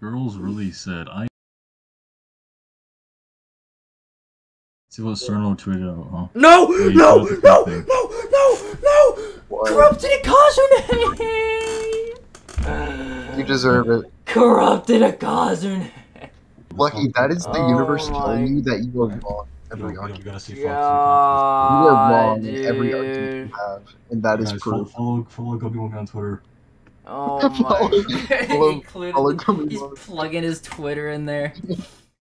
Girls really said I. See what Cerno tweeted out, huh? No, Yeah, you no, no, the no, no, no! What? Corrupted Akazune! You deserve it. Corrupted Akazune! Lucky, that is the Oh universe my- telling you that you are wrong You every know, argument. you gotta see Fox. You are God, wrong in every argument you have, and that is Guys, follow, proof. follow, follow Gobi Woman on Twitter. Oh my. included- he's plugging his Twitter in there.